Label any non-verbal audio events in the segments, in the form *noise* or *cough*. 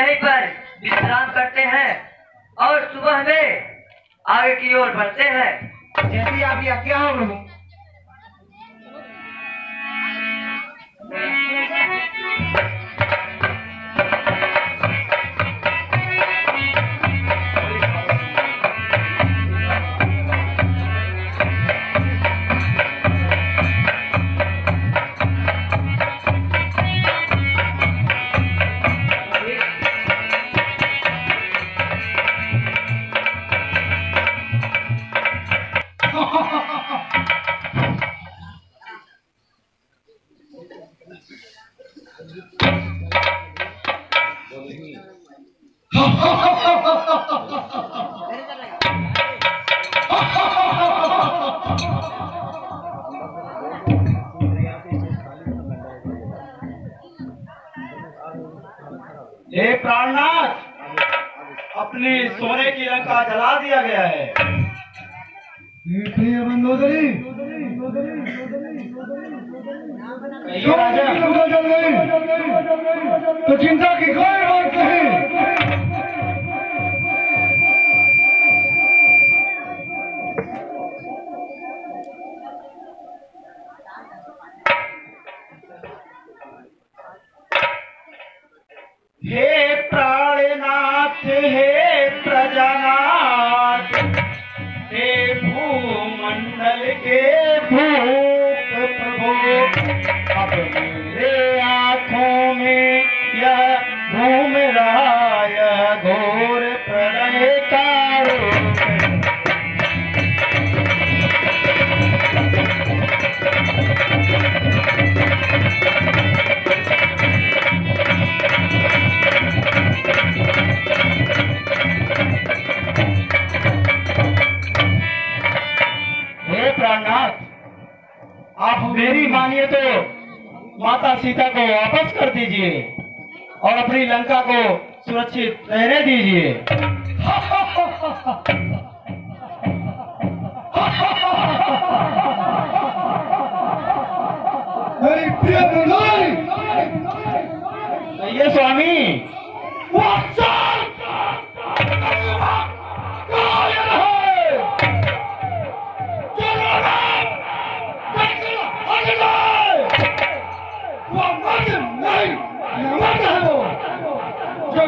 यहीं पर विश्राम करते हैं और सुबह में आगे की ओर बढ़ते हैं। जैसे आप क्या हो प्रभु हे प्राणनाथ अपने सोने की लंका जला दिया गया है। मंदोदरी तो चिंता की कोई बात नहीं। प्रभु माता सीता को वापस कर दीजिए और अपनी लंका को सुरक्षित रहने दीजिए।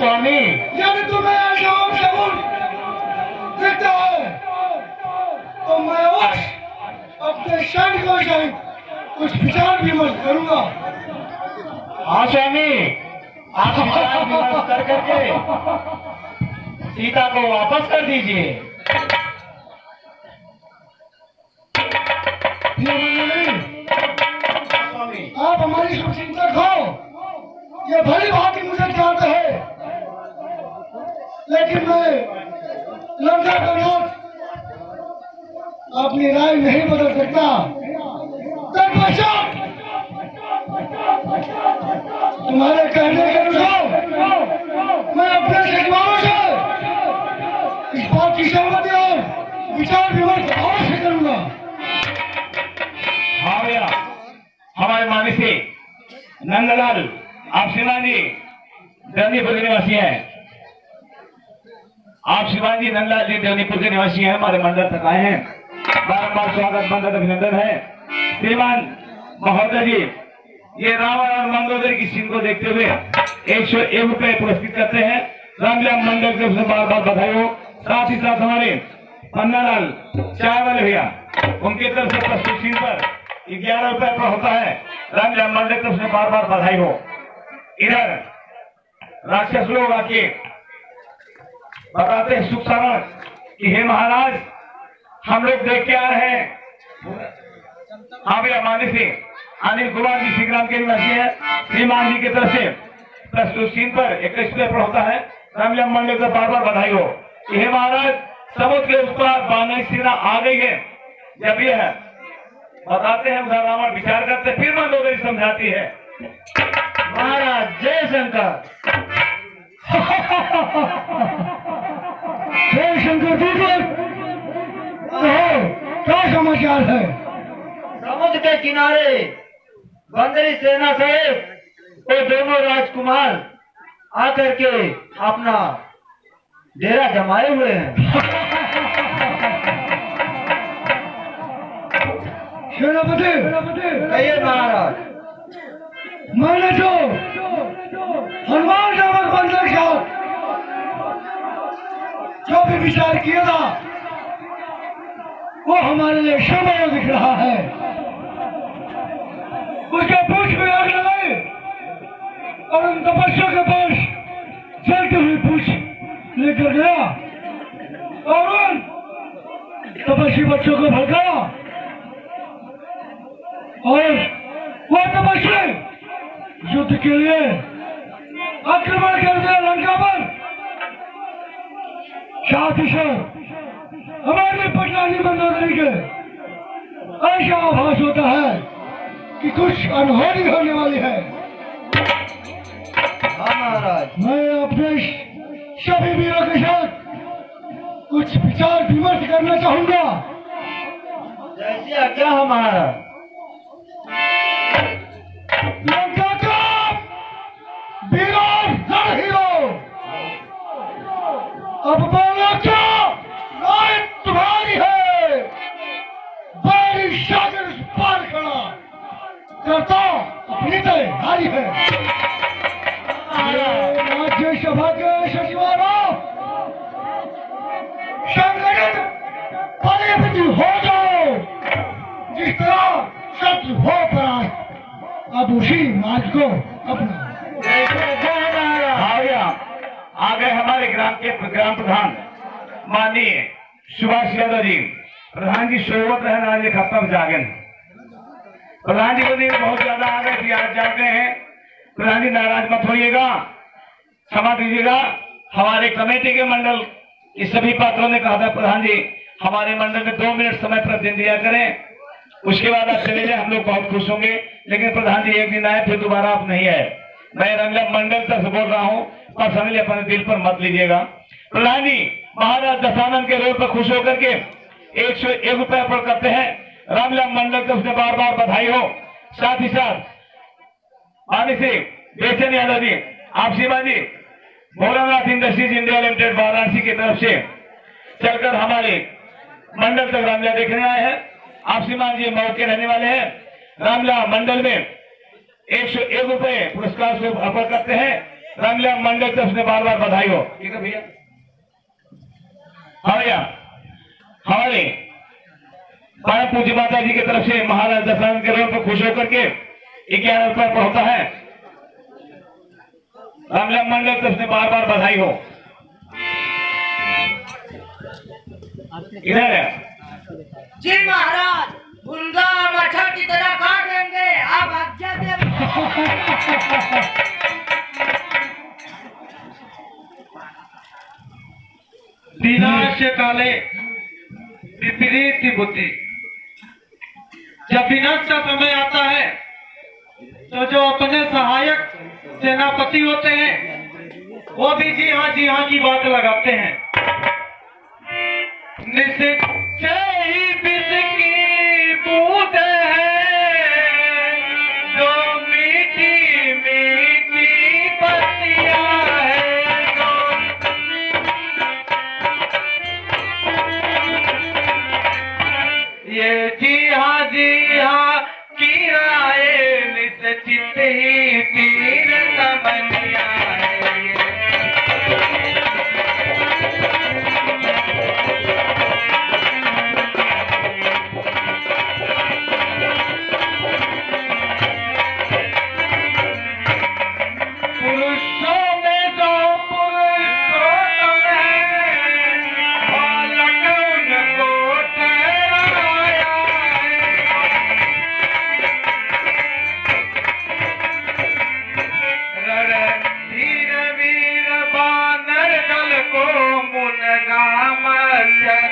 स्वामी। यदि तुम्हें नाम ज़रूर। देता है। तो मैं अवश्य अपने सैनिकों से कुछ विचार विमर्श करूँगा। हाँ स्वामी आप विचार विमर्श कर करके सीता को वापस कर दीजिए। आप हमारी शुभ चिंतक हो ये भली भांति लेकिन मैं लंका का नाथ अपनी राय नहीं बदल सकता। तत्पश्चात तुम्हारे कहने के अनुसार मैं अपने सचिवारों से इस बात की सहमति और विचार विमर्श अवश्य करूँगा। हाँ भैया हमारे मामी से नंदलाल, आप शिवाजी देवनीपुर के निवासी हैं। आप शिवाजी नंदलाल जी देवनीपुर के निवासी हैं, हमारे मंडल तक आए हैं। बारम्बार स्वागत, मंडल अभिनंदन है। श्रीमान महोदय जी, ये रावण और मंदोदरी की सीन को देखते हुए एक सौ एक रुपए पुरस्कृत करते हैं। रामलीला मंडल की से बार बार बधाई हो। साथ ही साथ हमारे पन्नालाल चाय वाले भैया, उनकी तरफ़ से प्रस्तुत सीन पर ग्यारह रुपए पर होता है। रामलीला मंडल की तरफ़ से बार बार बधाई हो। इधर राक्षस लोग आके बताते हैं सुख शरण कि हे महाराज, हम लोग देख के आ रहे हैं। हाँ भैया मानी सिंह अनिल कुमार जी सिंह के निवासी है। श्रीमान जी की तरफ़ से प्रस्तुत सीन पर इक्कीस पर होता है। रामलम मंडल को बार बार बधाई हो। हे महाराज, समुद्र के उस पार बानई सेना आ गई है। जब ये है, बताते हैं उधर रावण विचार करते फिर मंदोदरी समझाती है। महाराज, जय शंकर। *laughs* जय शंकर जी क्या समाचार है? समुद्र के किनारे बंदरी सेना सहित वो दोनों राजकुमार आकर के अपना डेरा जमाए हुए हैं। सेनापति कहिए महाराज। मैंने जो हनुमान नामक बंदर का जो भी विचार किया था, वो हमारे लिए समय दिख रहा है। उसके पूछ में आग लगाए और उन तपस्या के पास जलती हुई पूछ लेकर गया, और उन तपस्वी बच्चों को भड़काया, और वो तपस्वी युद्ध के लिए आक्रमण कर दिया, लंका पर। साथ हमारे पटनानी मंदोदरी के ऐसा आभास होता है कि कुछ अनहोनी होने वाली है। हाँ मैं अपने सभी वीरों के साथ कुछ विचार विमर्श करना चाहूँगा। जैसे आज्ञा हो के सचिवारों संगठित परिमिति हो जाओ जिस तरह शत्रु हो परास्त अब उसी मार्ग को अपना आ गए हमारे ग्राम के ग्राम प्रधान माननीय सुभाष यादव जी प्रधान जी सोवत रहन एक हफ़्ता जागन प्रधान जी को बहुत ज़्यादा आ गए आज गए हैं। प्रधान जी, नाराज़ मत होइएगा। क्षमा दीजिएगा। हमारे कमेटी के मंडल के सभी पात्रों ने कहा था, प्रधान जी, हमारे मंडल में दो मिनट समय प्रतिदिन दिया करें। उसके बाद आप चले जाए, हम लोग बहुत खुश होंगे। लेकिन प्रधान जी, एक दिन आए, फिर दोबारा आप नहीं आए। मैं रंगला मंडल तक बोल रहा हूँ, पर्सनली अपने दिल पर मत लीजिएगा। प्रधान जी, महाराज दशानंद के रोड पर खुश होकर के एक सौ एक रुपया पर करते हैं। रामलाल मंडल से उसने बार बार बधाई हो। साथ ही साथ आने से बेचन यादव जी, आप Shiva ji Bholanath industries India limited Varanasi की तरफ़ से चलकर हमारे मंडल तक रामलीला देखने आए हैं। आप सीमान जी मऊ के रहने वाले हैं। रामलीला मंडल में एक सौ एक रुपए पुरस्कार से अर्पण करते हैं। रामलीला मंडल तरफ़ से बार बार बधाई हो। ठीक है भैया? हाँ भैया हमारे पूज्य माता जी की तरफ़ से महाराज दशरथ के रोड पर खुश होकर के ग्यारह रुपए पर होता है। रामलीला मंडल तरफ़ से बार बार बधाई हो। इधर है। जी महाराज गुंगा मठा की तरह काट देंगे। आप आज्ञा दे। विनाश काले विपरीत बुद्धि। जब विनाश का समय आता है तो जो अपने सहायक सेनापति होते हैं वो भी जी हाँ जी हाँ की बात लगाते हैं। निश्चय Yeah.